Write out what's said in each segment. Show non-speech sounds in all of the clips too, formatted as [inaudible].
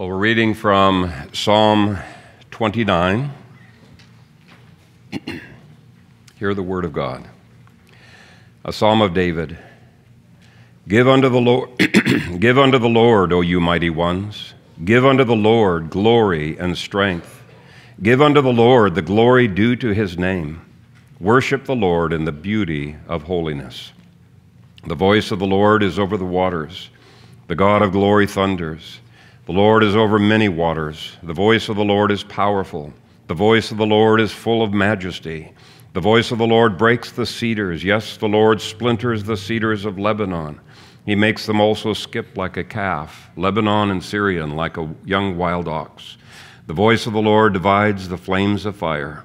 Well, we're reading from Psalm 29. [clears throat] Hear the word of God. A psalm of David. Give unto the Lord, [clears throat] give unto the Lord, O you mighty ones. Give unto the Lord glory and strength. Give unto the Lord the glory due to his name. Worship the Lord in the beauty of holiness. The voice of the Lord is over the waters. The God of glory thunders. The Lord is over many waters. The voice of the Lord is powerful. The voice of the Lord is full of majesty. The voice of the Lord breaks the cedars. Yes, the Lord splinters the cedars of Lebanon. He makes them also skip like a calf, Lebanon and Sirion like a young wild ox. The voice of the Lord divides the flames of fire.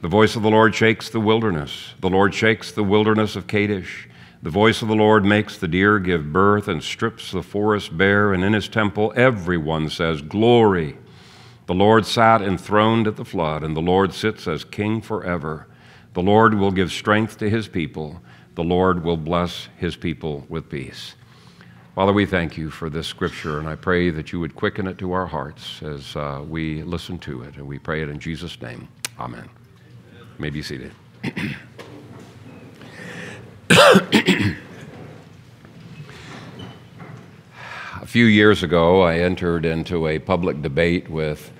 The voice of the Lord shakes the wilderness. The Lord shakes the wilderness of Kadesh. The voice of the Lord makes the deer give birth and strips the forest bare, and in his temple everyone says, Glory. The Lord sat enthroned at the flood, and the Lord sits as king forever. The Lord will give strength to his people. The Lord will bless his people with peace. Father, we thank you for this scripture, and I pray that you would quicken it to our hearts as uh, we listen to it. And we pray it in Jesus' name. Amen. You may be seated. [clears throat] a few years ago, I entered into a public debate with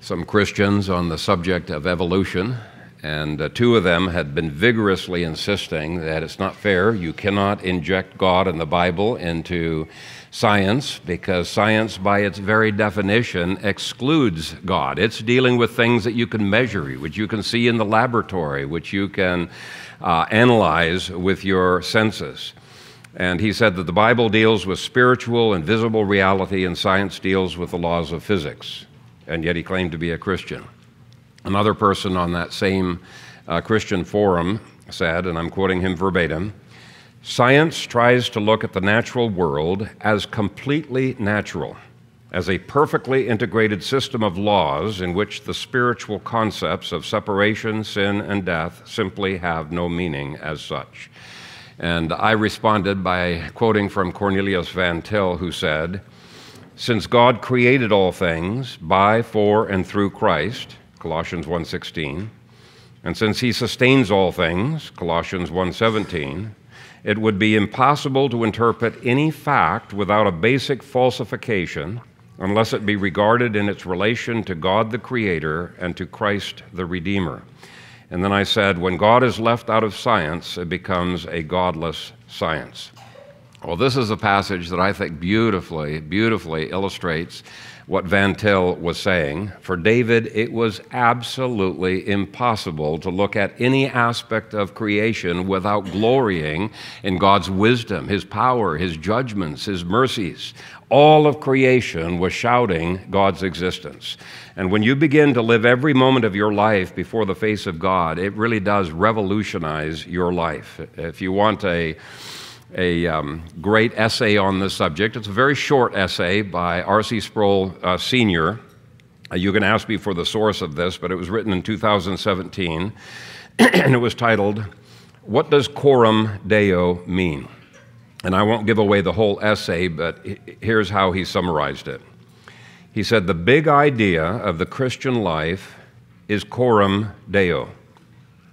some Christians on the subject of evolution, and uh, two of them had been vigorously insisting that it's not fair. You cannot inject God and the Bible into science because science, by its very definition, excludes God. It's dealing with things that you can measure, which you can see in the laboratory, which you can uh, analyze with your senses. And he said that the Bible deals with spiritual and visible reality, and science deals with the laws of physics. And yet he claimed to be a Christian. Another person on that same uh, Christian forum said, and I'm quoting him verbatim Science tries to look at the natural world as completely natural as a perfectly integrated system of laws in which the spiritual concepts of separation, sin, and death simply have no meaning as such. And I responded by quoting from Cornelius Van Til, who said, Since God created all things by, for, and through Christ, Colossians 1.16, and since he sustains all things, Colossians 1.17, it would be impossible to interpret any fact without a basic falsification unless it be regarded in its relation to God the Creator and to Christ the Redeemer. And then I said, when God is left out of science, it becomes a godless science. Well, this is a passage that I think beautifully, beautifully illustrates what Van Til was saying. For David, it was absolutely impossible to look at any aspect of creation without glorying in God's wisdom, His power, His judgments, His mercies. All of creation was shouting God's existence. And when you begin to live every moment of your life before the face of God, it really does revolutionize your life. If you want a a um, great essay on this subject. It's a very short essay by R.C. Sproul uh, Sr. Uh, you can ask me for the source of this, but it was written in 2017, [clears throat] and it was titled, What Does Coram Deo Mean? And I won't give away the whole essay, but here's how he summarized it. He said, The big idea of the Christian life is coram deo.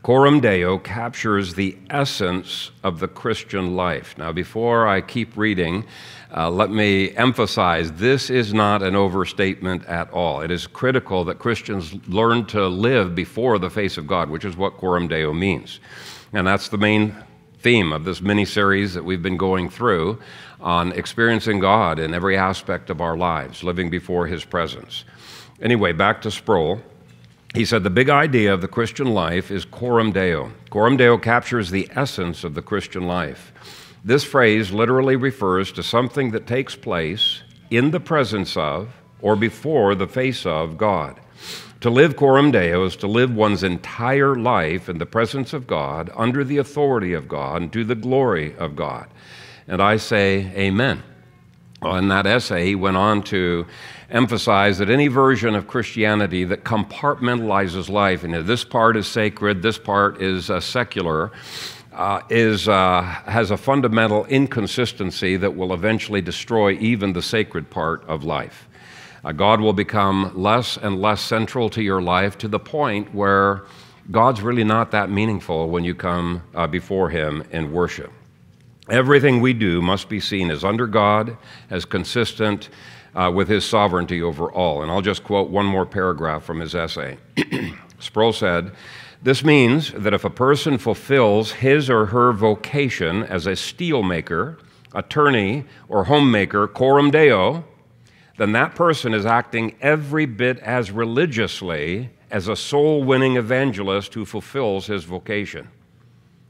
Coram Deo captures the essence of the Christian life. Now, before I keep reading, uh, let me emphasize this is not an overstatement at all. It is critical that Christians learn to live before the face of God, which is what Coram Deo means. And that's the main theme of this mini series that we've been going through on experiencing God in every aspect of our lives, living before His presence. Anyway, back to Sproul. He said the big idea of the Christian life is coram deo. Coram deo captures the essence of the Christian life. This phrase literally refers to something that takes place in the presence of or before the face of God. To live coram deo is to live one's entire life in the presence of God, under the authority of God, and to the glory of God. And I say, Amen. Well, in that essay, he went on to emphasize that any version of Christianity that compartmentalizes life, and this part is sacred, this part is uh, secular, uh, is, uh, has a fundamental inconsistency that will eventually destroy even the sacred part of life. Uh, God will become less and less central to your life to the point where God's really not that meaningful when you come uh, before Him in worship. Everything we do must be seen as under God, as consistent uh, with His sovereignty over all. And I'll just quote one more paragraph from his essay. [clears throat] Sproul said, This means that if a person fulfills his or her vocation as a steelmaker, attorney, or homemaker, coram deo, then that person is acting every bit as religiously as a soul winning evangelist who fulfills his vocation.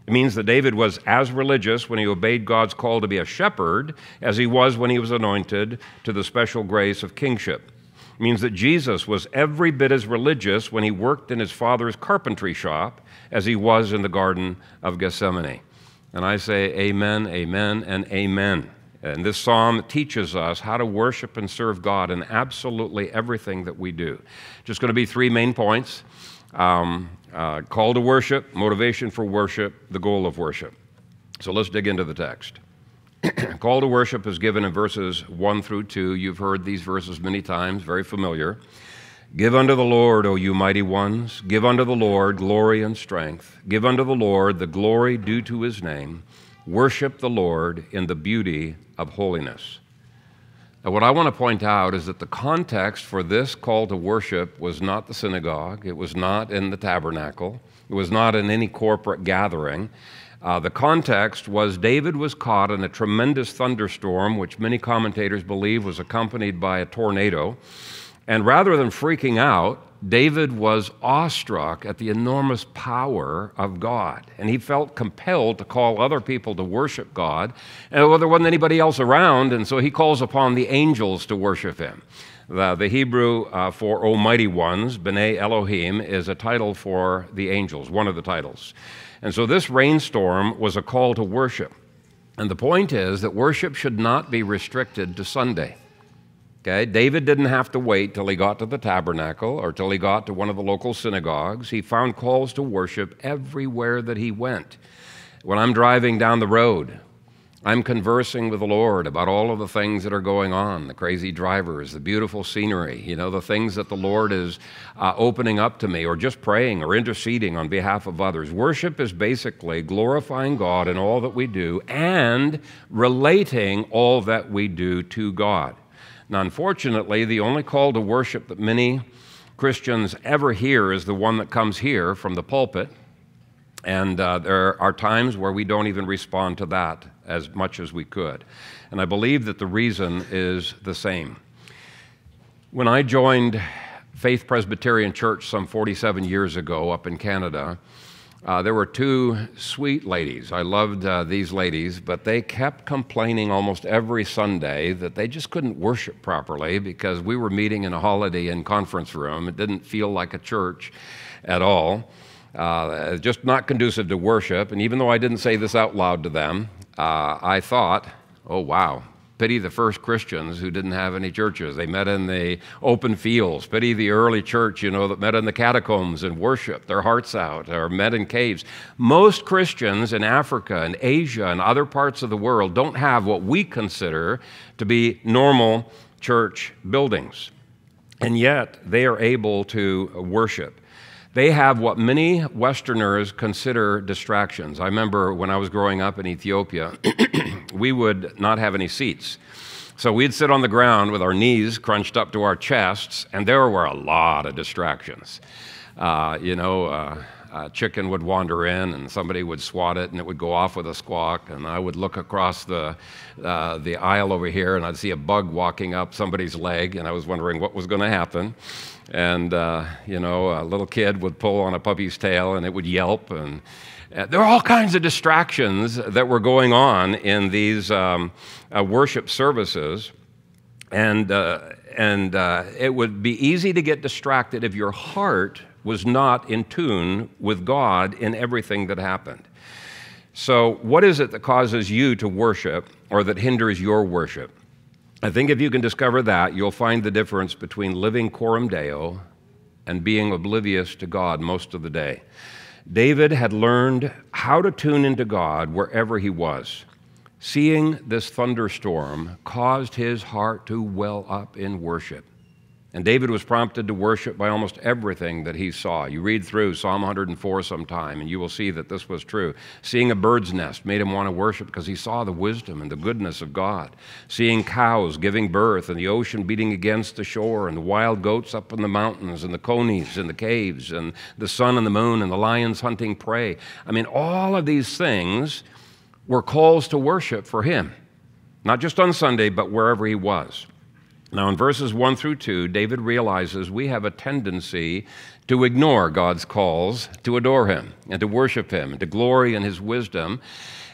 It means that David was as religious when he obeyed God's call to be a shepherd as he was when he was anointed to the special grace of kingship. It means that Jesus was every bit as religious when he worked in his father's carpentry shop as he was in the Garden of Gethsemane. And I say, Amen, Amen, and Amen. And this psalm teaches us how to worship and serve God in absolutely everything that we do. Just going to be three main points um, uh, call to worship, motivation for worship, the goal of worship. So let's dig into the text. [clears throat] call to worship is given in verses 1 through 2. You've heard these verses many times, very familiar. Give unto the Lord, O you mighty ones, give unto the Lord glory and strength. Give unto the Lord the glory due to his name. Worship the Lord in the beauty of holiness. Now, what I want to point out is that the context for this call to worship was not the synagogue, it was not in the tabernacle, it was not in any corporate gathering. Uh, the context was David was caught in a tremendous thunderstorm, which many commentators believe was accompanied by a tornado. And rather than freaking out, David was awestruck at the enormous power of God, and he felt compelled to call other people to worship God. And well, there wasn't anybody else around, and so he calls upon the angels to worship him. The, the Hebrew uh, for Almighty Ones, B'nai Elohim, is a title for the angels, one of the titles. And so this rainstorm was a call to worship. And the point is that worship should not be restricted to Sunday. Okay? David didn't have to wait till he got to the tabernacle or till he got to one of the local synagogues. He found calls to worship everywhere that he went. When I'm driving down the road, I'm conversing with the Lord about all of the things that are going on the crazy drivers, the beautiful scenery, you know, the things that the Lord is uh, opening up to me, or just praying or interceding on behalf of others. Worship is basically glorifying God in all that we do and relating all that we do to God. Now, unfortunately, the only call to worship that many Christians ever hear is the one that comes here from the pulpit. And uh, there are times where we don't even respond to that as much as we could. And I believe that the reason is the same. When I joined Faith Presbyterian Church some 47 years ago up in Canada, uh, there were two sweet ladies. I loved uh, these ladies, but they kept complaining almost every Sunday that they just couldn't worship properly because we were meeting in a holiday inn conference room. It didn't feel like a church at all, uh, just not conducive to worship. And even though I didn't say this out loud to them, uh, I thought, oh, wow, Pity the first Christians who didn't have any churches. They met in the open fields. Pity the early church, you know, that met in the catacombs and worshiped their hearts out or met in caves. Most Christians in Africa and Asia and other parts of the world don't have what we consider to be normal church buildings. And yet they are able to worship. They have what many Westerners consider distractions. I remember when I was growing up in Ethiopia, [clears throat] we would not have any seats. So we'd sit on the ground with our knees crunched up to our chests, and there were a lot of distractions. Uh, you know, uh, a chicken would wander in and somebody would swat it and it would go off with a squawk and i would look across the, uh, the aisle over here and i'd see a bug walking up somebody's leg and i was wondering what was going to happen and uh, you know a little kid would pull on a puppy's tail and it would yelp and there were all kinds of distractions that were going on in these um, uh, worship services. And, uh, and uh, it would be easy to get distracted if your heart was not in tune with god in everything that happened. So what is it that causes you to worship or that hinders your worship? I think if you can discover that, you'll find the difference between living coram deo and being oblivious to God most of the day. David had learned how to tune into God wherever he was. Seeing this thunderstorm caused his heart to well up in worship. And David was prompted to worship by almost everything that he saw. You read through Psalm 104 sometime, and you will see that this was true. Seeing a bird's nest made him want to worship because he saw the wisdom and the goodness of God. Seeing cows giving birth, and the ocean beating against the shore, and the wild goats up in the mountains, and the conies in the caves, and the sun and the moon, and the lions hunting prey. I mean, all of these things were calls to worship for him, not just on Sunday, but wherever he was. Now, in verses 1 through 2, David realizes we have a tendency to ignore God's calls to adore Him and to worship Him and to glory in His wisdom.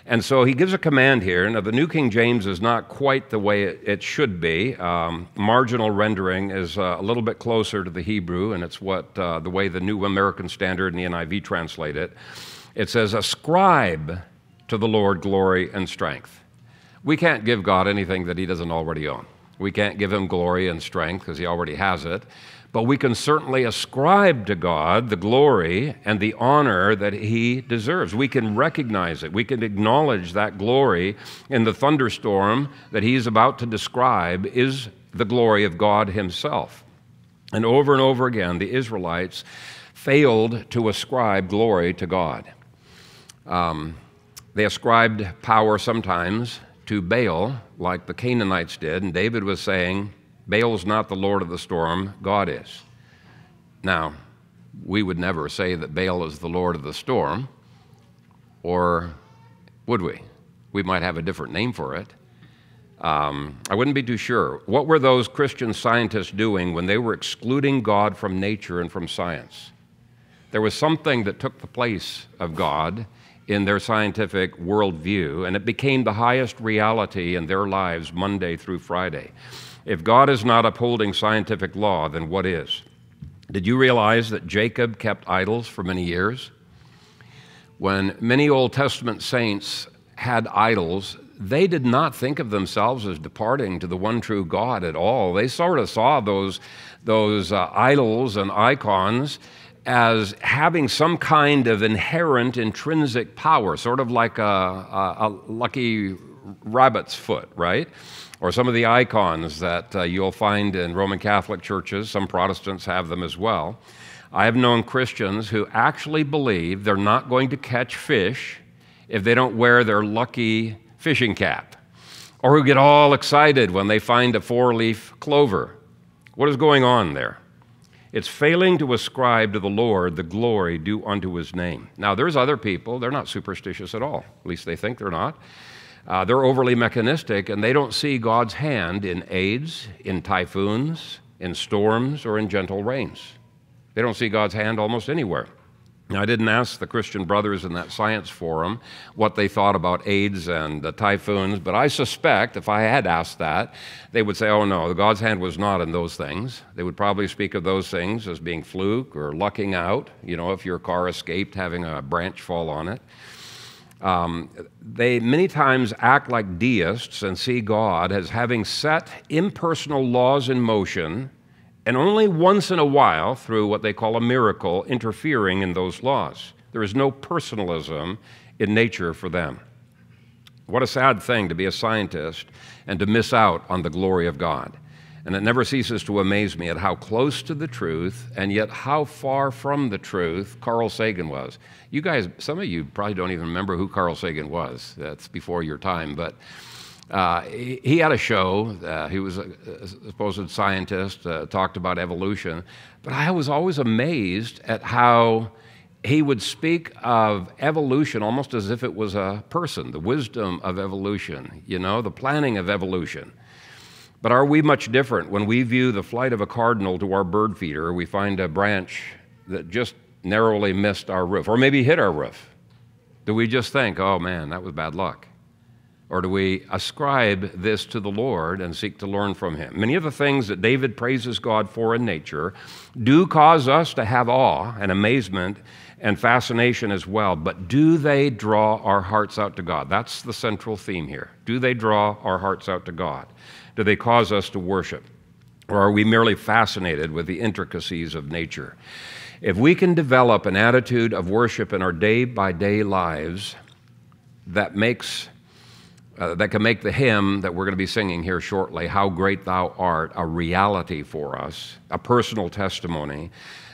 And so he gives a command here. Now, the New King James is not quite the way it, should be. Um, marginal rendering is uh, a little bit closer to the Hebrew, and it's what uh, the way the New American Standard and the NIV translate it. It says, Ascribe to the Lord glory and strength. We can't give God anything that He doesn't already own. We can't give him glory and strength because he already has it. But we can certainly ascribe to God the glory and the honor that he deserves. We can recognize it. We can acknowledge that glory in the thunderstorm that he's about to describe is the glory of God himself. And over and over again, the Israelites failed to ascribe glory to God. Um, they ascribed power sometimes to Baal, like the Canaanites did, and David was saying, Baal's not the Lord of the storm, God is. Now, we would never say that Baal is the Lord of the storm, or would we? We might have a different name for it. Um, I wouldn't be too sure. What were those Christian scientists doing when they were excluding God from nature and from science? There was something that took the place of God in their scientific worldview, and it became the highest reality in their lives Monday through Friday. If God is not upholding scientific law, then what is? Did you realize that Jacob kept idols for many years? When many Old Testament saints had idols, they did not think of themselves as departing to the one true God at all. They sort of saw those, those uh, idols and icons as having some kind of inherent intrinsic power, sort of like a, a, a lucky rabbit's foot, right? Or some of the icons that uh, you'll find in Roman Catholic churches, some Protestants have them as well. I have known Christians who actually believe they're not going to catch fish if they don't wear their lucky fishing cap, or who get all excited when they find a four leaf clover. What is going on there? It's failing to ascribe to the Lord the glory due unto his name. Now, there's other people, they're not superstitious at all. At least they think they're not. Uh, they're overly mechanistic, and they don't see God's hand in AIDS, in typhoons, in storms, or in gentle rains. They don't see God's hand almost anywhere. Now, I didn't ask the Christian brothers in that science forum what they thought about AIDS and the typhoons, but I suspect if I had asked that, they would say, oh no, the God's hand was not in those things. They would probably speak of those things as being fluke or lucking out, you know, if your car escaped having a branch fall on it. Um, they many times act like deists and see God as having set impersonal laws in motion and only once in a while, through what they call a miracle, interfering in those laws. There is no personalism in nature for them. What a sad thing to be a scientist and to miss out on the glory of God. And it never ceases to amaze me at how close to the truth and yet how far from the truth Carl Sagan was. You guys, some of you probably don't even remember who Carl Sagan was. That's before your time. But uh, he, he, had a show. Uh, he was a, a supposed scientist, uh, talked about evolution. But I was always amazed at how he would speak of evolution almost as if it was a person, the wisdom of evolution, you know, the planning of evolution. But are we much different when we view the flight of a cardinal to our bird feeder? We find a branch that just narrowly missed our roof, or maybe hit our roof. Do we just think, oh man, that was bad luck? Or do we ascribe this to the Lord and seek to learn from Him? Many of the things that David praises God for in nature do cause us to have awe and amazement and fascination as well, but do they draw our hearts out to God? That's the central theme here. Do they draw our hearts out to God? Do they cause us to worship? Or are we merely fascinated with the intricacies of nature? If we can develop an attitude of worship in our day by day lives that makes uh, that can make the hymn that we're going to be singing here shortly, How Great Thou Art, a reality for us, a personal testimony,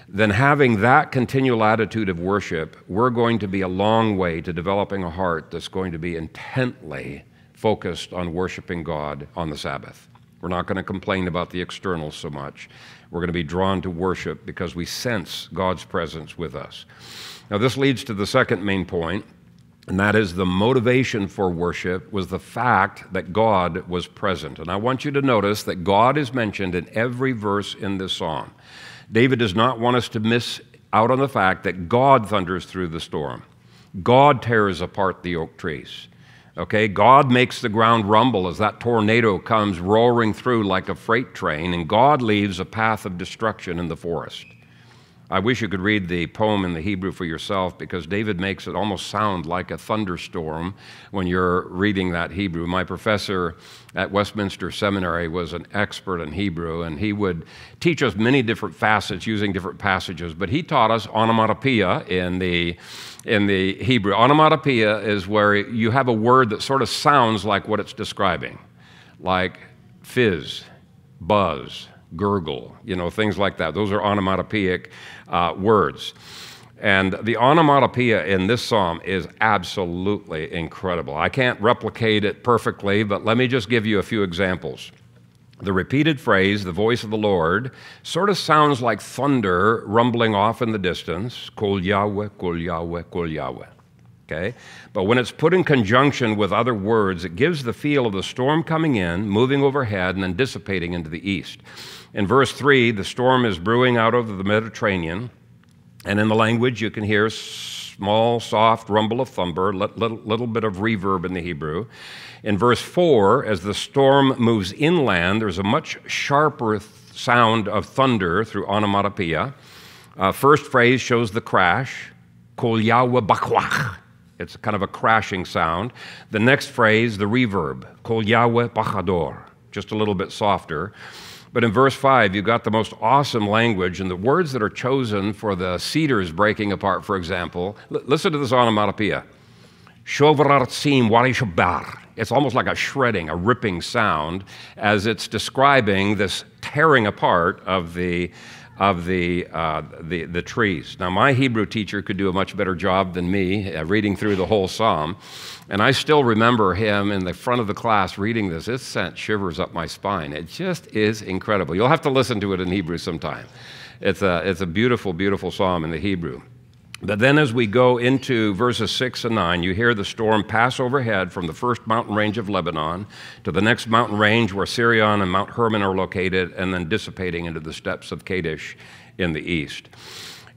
then having that continual attitude of worship, we're going to be a long way to developing a heart that's going to be intently focused on worshiping God on the Sabbath. We're not going to complain about the externals so much. We're going to be drawn to worship because we sense God's presence with us. Now, this leads to the second main point and that is the motivation for worship was the fact that God was present. And I want you to notice that God is mentioned in every verse in this psalm. David does not want us to miss out on the fact that God thunders through the storm. God tears apart the oak trees. Okay, God makes the ground rumble as that tornado comes roaring through like a freight train, and God leaves a path of destruction in the forest. I wish you could read the poem in the Hebrew for yourself because David makes it almost sound like a thunderstorm when you're reading that Hebrew. My professor at Westminster Seminary was an expert in Hebrew, and he would teach us many different facets using different passages, but he taught us onomatopoeia in the in the Hebrew. Onomatopoeia is where you have a word that sort of sounds like what it's describing, like fizz, buzz, gurgle, you know, things like that. Those are onomatopoeic uh, words. And the onomatopoeia in this psalm is absolutely incredible. I can't replicate it perfectly, but let me just give you a few examples. The repeated phrase, the voice of the Lord, sort of sounds like thunder rumbling off in the distance. Kol Yahweh, Kol Yahweh, Kol Yahweh. Okay? But when it's put in conjunction with other words, it gives the feel of the storm coming in, moving overhead, and then dissipating into the east. In verse 3, the storm is brewing out of the Mediterranean, and in the language you can hear small, soft rumble of thunder, little, little bit of reverb in the Hebrew. In verse 4, as the storm moves inland, there's a much sharper sound of thunder through onomatopoeia. Uh, first phrase shows the crash, kol Yahweh bakwach. It's kind of a crashing sound. The next phrase, the reverb, kol Yahweh bachador, just a little bit softer. But in verse 5, you've got the most awesome language, and the words that are chosen for the cedars breaking apart, for example. L- listen to this onomatopoeia. It's almost like a shredding, a ripping sound as it's describing this tearing apart of the, of the, uh, the, the trees. Now, my Hebrew teacher could do a much better job than me uh, reading through the whole psalm. And I still remember him in the front of the class reading this. It sent shivers up my spine. It just is incredible. You'll have to listen to it in Hebrew sometime. It's a, it's a beautiful, beautiful psalm in the Hebrew. But then, as we go into verses 6 and 9, you hear the storm pass overhead from the first mountain range of Lebanon to the next mountain range where Sirion and Mount Hermon are located, and then dissipating into the steppes of Kadesh in the east.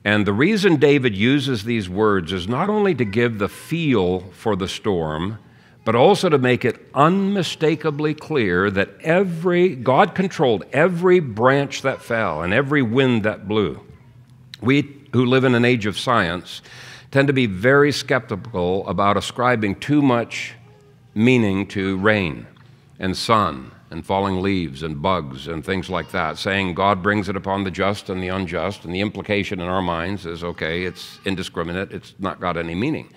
And the reason David uses these words is not only to give the feel for the storm, but also to make it unmistakably clear that every God controlled every branch that fell and every wind that blew. We who live in an age of science tend to be very skeptical about ascribing too much meaning to rain and sun and falling leaves and bugs and things like that, saying God brings it upon the just and the unjust, and the implication in our minds is okay, it's indiscriminate, it's not got any meaning.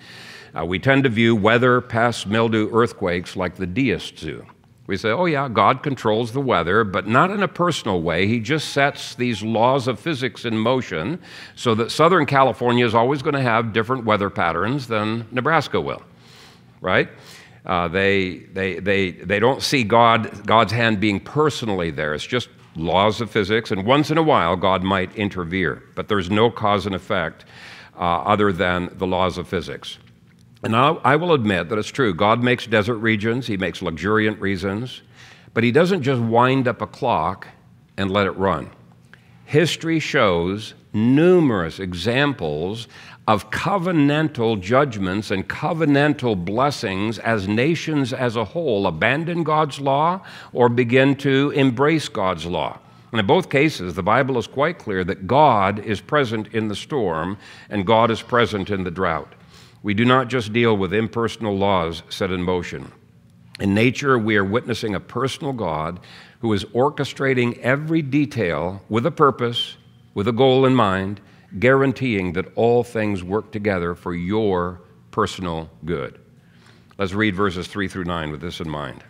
Uh, we tend to view weather, pests, mildew, earthquakes like the deists do. We say, oh, yeah, God controls the weather, but not in a personal way. He just sets these laws of physics in motion so that Southern California is always going to have different weather patterns than Nebraska will, right? Uh, they, they, they, they don't see God, God's hand being personally there. It's just laws of physics, and once in a while, God might interfere, but there's no cause and effect uh, other than the laws of physics. And I, I will admit that it's true. God makes desert regions, He makes luxuriant regions, but He doesn't just wind up a clock and let it run. History shows numerous examples of covenantal judgments and covenantal blessings as nations as a whole abandon God's law or begin to embrace God's law. And in both cases, the Bible is quite clear that God is present in the storm and God is present in the drought. We do not just deal with impersonal laws set in motion. In nature, we are witnessing a personal God who is orchestrating every detail with a purpose, with a goal in mind, guaranteeing that all things work together for your personal good. Let's read verses 3 through 9 with this in mind.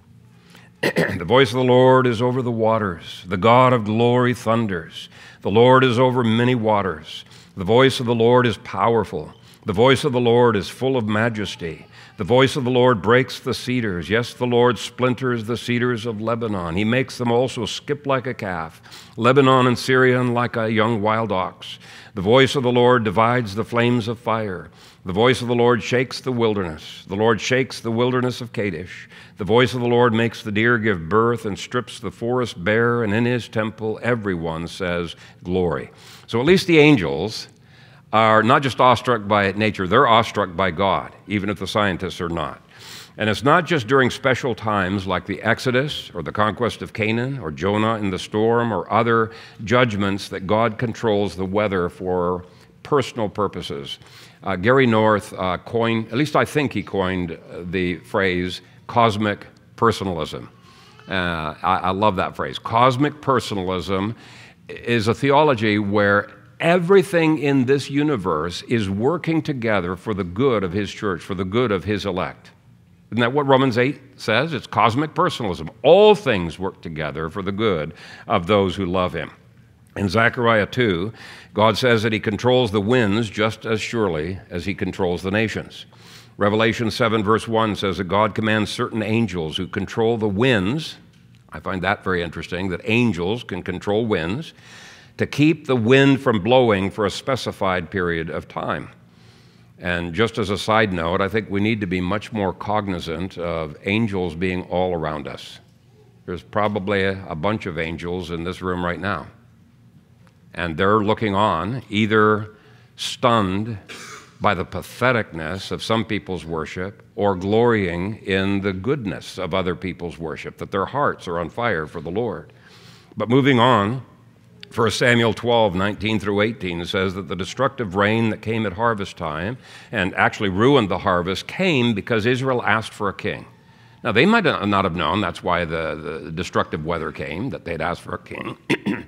[clears throat] the voice of the Lord is over the waters. The God of glory thunders. The Lord is over many waters. The voice of the Lord is powerful. The voice of the Lord is full of majesty. The voice of the Lord breaks the cedars. Yes, the Lord splinters the cedars of Lebanon. He makes them also skip like a calf. Lebanon and Sirion like a young wild ox. The voice of the Lord divides the flames of fire. The voice of the Lord shakes the wilderness. The Lord shakes the wilderness of Kadesh. The voice of the Lord makes the deer give birth and strips the forest bare, and in his temple everyone says, Glory. So at least the angels are not just awestruck by nature, they're awestruck by God, even if the scientists are not. And it's not just during special times like the Exodus or the conquest of Canaan or Jonah in the storm or other judgments that God controls the weather for personal purposes. Uh, Gary North uh, coined, at least I think he coined the phrase cosmic personalism. Uh, I, I love that phrase. Cosmic personalism is a theology where everything in this universe is working together for the good of his church, for the good of his elect. Isn't that what Romans 8 says? It's cosmic personalism. All things work together for the good of those who love him. In Zechariah 2, God says that he controls the winds just as surely as he controls the nations. Revelation 7, verse 1 says that God commands certain angels who control the winds. I find that very interesting that angels can control winds to keep the wind from blowing for a specified period of time. And just as a side note, I think we need to be much more cognizant of angels being all around us. There's probably a, a bunch of angels in this room right now. And they're looking on, either stunned by the patheticness of some people's worship or glorying in the goodness of other people's worship, that their hearts are on fire for the Lord. But moving on, 1 Samuel 12, 19 through 18 says that the destructive rain that came at harvest time and actually ruined the harvest came because Israel asked for a king. Now, they might not have known that's why the, the destructive weather came, that they'd asked for a king. [clears throat]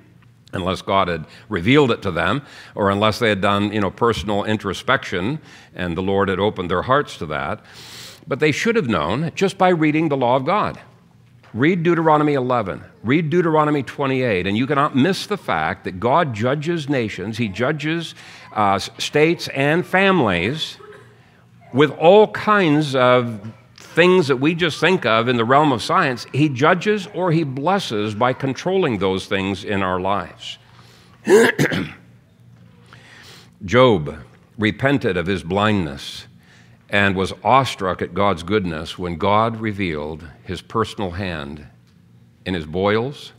unless God had revealed it to them, or unless they had done you know, personal introspection and the Lord had opened their hearts to that. But they should have known just by reading the law of God. Read Deuteronomy 11, read Deuteronomy 28, and you cannot miss the fact that God judges nations, He judges uh, states and families with all kinds of things that we just think of in the realm of science, he judges or he blesses by controlling those things in our lives. [clears throat] Job repented of his blindness and was awestruck at God's goodness when God revealed his personal hand in his boils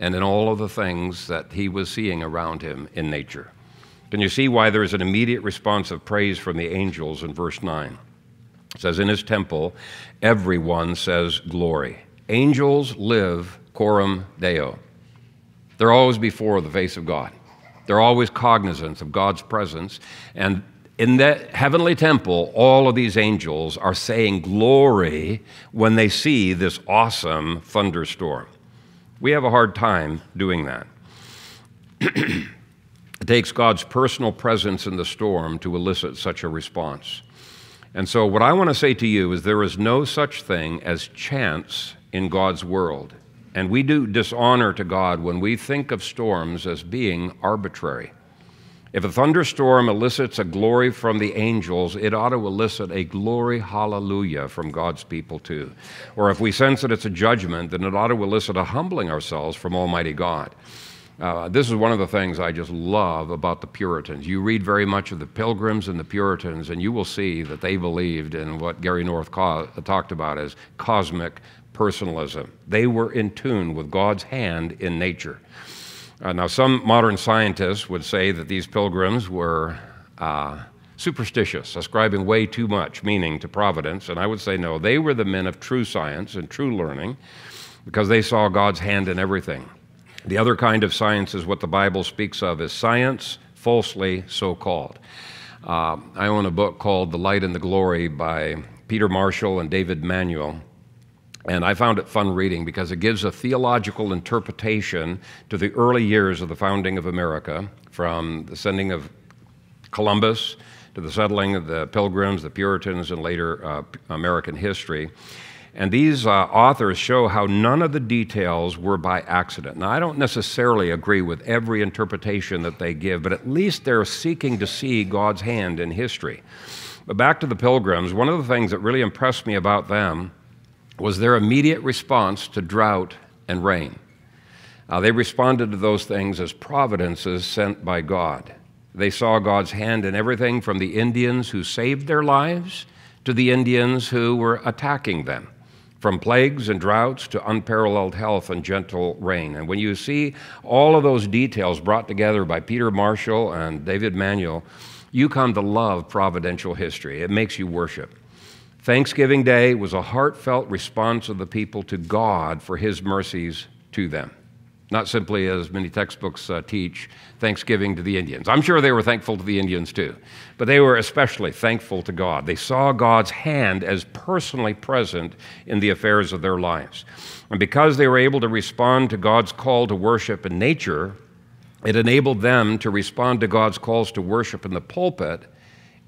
and in all of the things that he was seeing around him in nature. Can you see why there is an immediate response of praise from the angels in verse 9? It says, In his temple, everyone says glory. Angels live coram deo. They're always before the face of God. They're always cognizant of God's presence. And in that heavenly temple, all of these angels are saying glory when they see this awesome thunderstorm. We have a hard time doing that. [clears throat] it takes God's personal presence in the storm to elicit such a response. And so, what I want to say to you is there is no such thing as chance in God's world. And we do dishonor to God when we think of storms as being arbitrary. If a thunderstorm elicits a glory from the angels, it ought to elicit a glory hallelujah from God's people too. Or if we sense that it's a judgment, then it ought to elicit a humbling ourselves from Almighty God. Uh, this is one of the things I just love about the Puritans. You read very much of the Pilgrims and the Puritans, and you will see that they believed in what Gary North co- talked about as cosmic personalism. They were in tune with God's hand in nature. Uh, now, some modern scientists would say that these pilgrims were uh, superstitious, ascribing way too much meaning to providence, and I would say no, they were the men of true science and true learning because they saw God's hand in everything. The other kind of science is what the Bible speaks of as science, falsely so called. Uh, I own a book called The Light and the Glory by Peter Marshall and David Manuel. And I found it fun reading because it gives a theological interpretation to the early years of the founding of America, from the sending of Columbus to the settling of the Pilgrims, the Puritans, and later uh, American history. And these uh, authors show how none of the details were by accident. Now, I don't necessarily agree with every interpretation that they give, but at least they're seeking to see God's hand in history. But back to the Pilgrims, one of the things that really impressed me about them was their immediate response to drought and rain. Uh, they responded to those things as providences sent by God. They saw God's hand in everything from the Indians who saved their lives to the Indians who were attacking them from plagues and droughts to unparalleled health and gentle rain. And when you see all of those details brought together by Peter Marshall and David Manuel, you come to love providential history. It makes you worship. Thanksgiving Day was a heartfelt response of the people to God for his mercies to them. Not simply, as many textbooks uh, teach, thanksgiving to the Indians. I'm sure they were thankful to the Indians too, but they were especially thankful to God. They saw God's hand as personally present in the affairs of their lives. And because they were able to respond to God's call to worship in nature, it enabled them to respond to God's calls to worship in the pulpit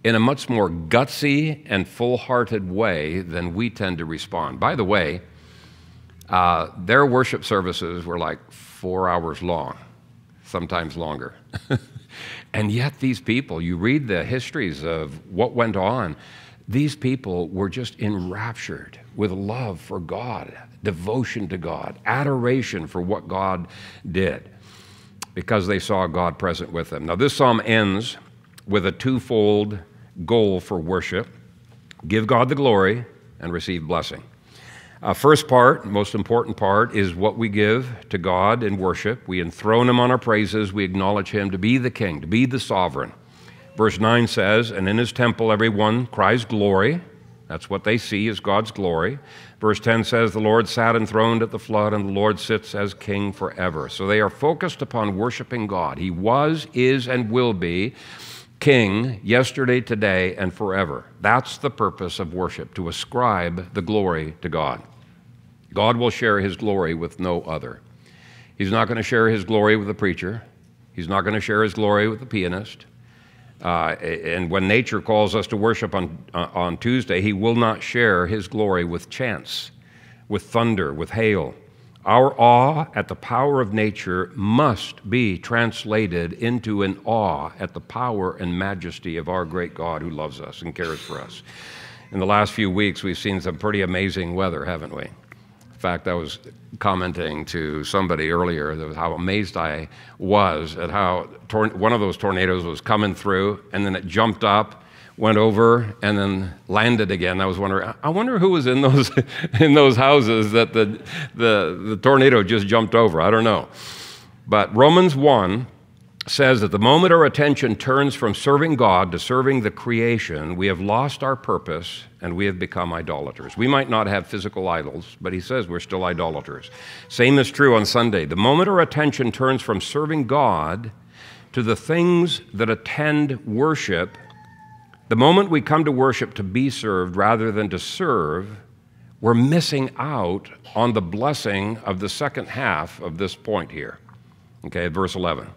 in a much more gutsy and full hearted way than we tend to respond. By the way, uh, their worship services were like four hours long, sometimes longer. [laughs] and yet, these people, you read the histories of what went on, these people were just enraptured with love for God, devotion to God, adoration for what God did, because they saw God present with them. Now, this psalm ends with a twofold goal for worship give God the glory and receive blessing. Uh, first part, most important part, is what we give to God in worship. We enthrone Him on our praises. We acknowledge Him to be the King, to be the sovereign. Verse 9 says, And in His temple everyone cries glory. That's what they see as God's glory. Verse 10 says, The Lord sat enthroned at the flood, and the Lord sits as King forever. So they are focused upon worshiping God. He was, is, and will be King yesterday, today, and forever. That's the purpose of worship, to ascribe the glory to God. God will share his glory with no other. He's not going to share his glory with the preacher. He's not going to share his glory with the pianist. Uh, and when nature calls us to worship on, uh, on Tuesday, he will not share his glory with chance, with thunder, with hail. Our awe at the power of nature must be translated into an awe at the power and majesty of our great God who loves us and cares for us. In the last few weeks, we've seen some pretty amazing weather, haven't we? In fact, I was commenting to somebody earlier how amazed I was at how tor- one of those tornadoes was coming through, and then it jumped up, went over, and then landed again. I was wondering, I wonder who was in those [laughs] in those houses that the the, the tornado just jumped over. I don't know, but Romans one says that the moment our attention turns from serving God to serving the creation, we have lost our purpose and we have become idolaters. We might not have physical idols, but he says we're still idolaters. Same is true on Sunday. The moment our attention turns from serving God to the things that attend worship, the moment we come to worship to be served rather than to serve, we're missing out on the blessing of the second half of this point here. Okay, verse 11.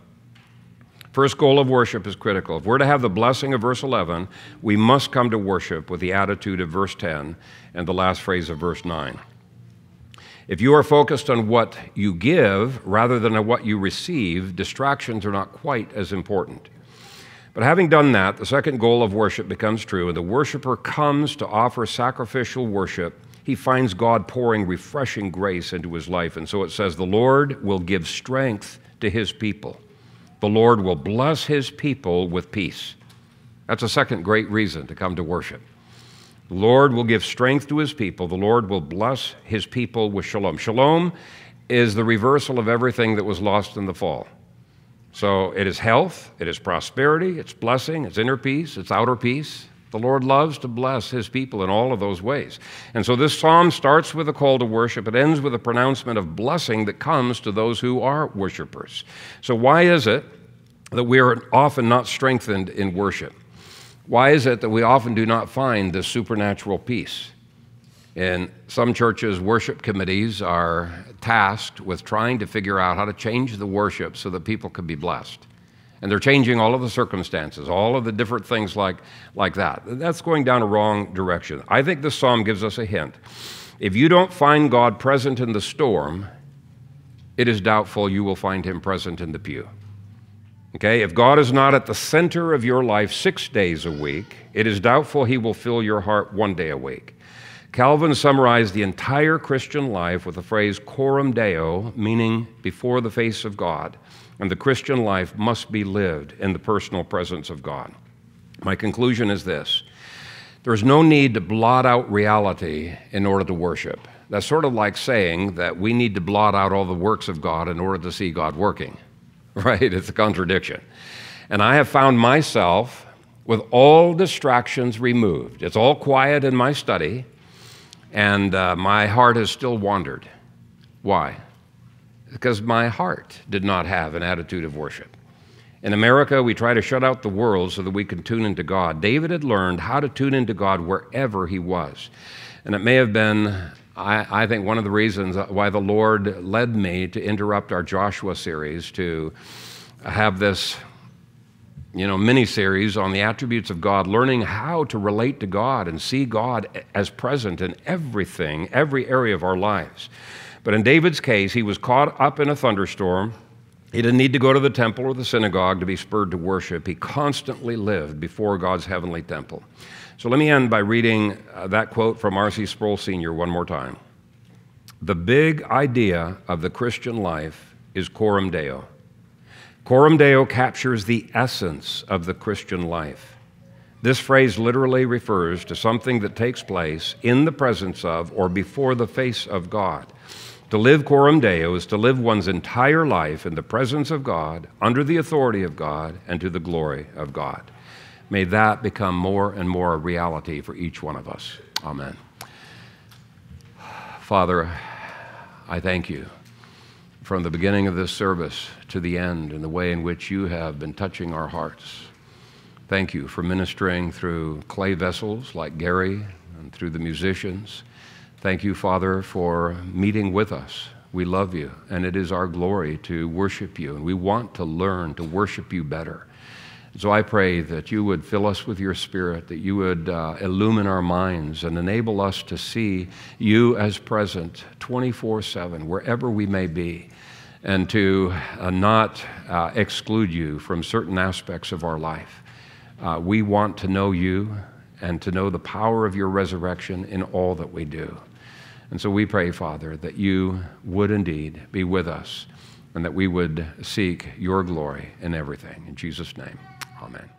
First goal of worship is critical. If we're to have the blessing of verse 11, we must come to worship with the attitude of verse 10 and the last phrase of verse 9. If you are focused on what you give rather than on what you receive, distractions are not quite as important. But having done that, the second goal of worship becomes true, and the worshiper comes to offer sacrificial worship. He finds God pouring refreshing grace into his life. And so it says, The Lord will give strength to his people. The Lord will bless his people with peace. That's a second great reason to come to worship. The Lord will give strength to his people. The Lord will bless his people with shalom. Shalom is the reversal of everything that was lost in the fall. So it is health, it is prosperity, it's blessing, it's inner peace, it's outer peace. The Lord loves to bless his people in all of those ways. And so this psalm starts with a call to worship. It ends with a pronouncement of blessing that comes to those who are worshipers. So, why is it that we are often not strengthened in worship? Why is it that we often do not find this supernatural peace? In some churches, worship committees are tasked with trying to figure out how to change the worship so that people can be blessed. And they're changing all of the circumstances, all of the different things like, like that. That's going down a wrong direction. I think this psalm gives us a hint. If you don't find God present in the storm, it is doubtful you will find him present in the pew. Okay, if God is not at the center of your life six days a week, it is doubtful he will fill your heart one day a week. Calvin summarized the entire Christian life with the phrase coram deo, meaning before the face of God. And the Christian life must be lived in the personal presence of God. My conclusion is this there's no need to blot out reality in order to worship. That's sort of like saying that we need to blot out all the works of God in order to see God working. [laughs] right? It's a contradiction. And I have found myself with all distractions removed. It's all quiet in my study, and uh, my heart has still wandered. Why? Because my heart did not have an attitude of worship. In America, we try to shut out the world so that we can tune into God. David had learned how to tune into God wherever he was. And it may have been I, I, think one of the reasons why the Lord led me to interrupt our Joshua series to have this, you know, mini series on the attributes of God, learning how to relate to God and see God as present in everything, every area of our lives. But in David's case, he was caught up in a thunderstorm. He didn't need to go to the temple or the synagogue to be spurred to worship. He constantly lived before God's heavenly temple. So let me end by reading uh, that quote from R.C. Sproul Sr. one more time. The big idea of the Christian life is coram deo. Coram deo captures the essence of the Christian life. This phrase literally refers to something that takes place in the presence of or before the face of God. To live coram deo is to live one's entire life in the presence of God, under the authority of God, and to the glory of God. May that become more and more a reality for each one of us. Amen. Father, I thank you from the beginning of this service to the end and the way in which you have been touching our hearts. Thank you for ministering through clay vessels like Gary and through the musicians. Thank you, Father, for meeting with us. We love you, and it is our glory to worship you, and we want to learn to worship you better. So I pray that you would fill us with your spirit, that you would uh, illumine our minds and enable us to see you as present 24 7, wherever we may be, and to uh, not uh, exclude you from certain aspects of our life. Uh, we want to know you and to know the power of your resurrection in all that we do. And so we pray, Father, that you would indeed be with us and that we would seek your glory in everything. In Jesus' name. Amen.